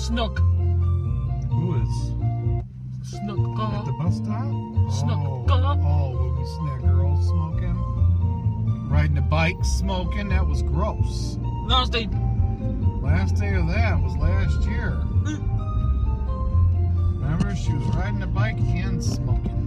Snook. Who is? Snook. At the bus stop? Snook. Oh, oh, when we seen that girl smoking? Riding a bike smoking? That was gross. Last day. Last day of that was last year. Hmm. Remember, she was riding a bike and smoking.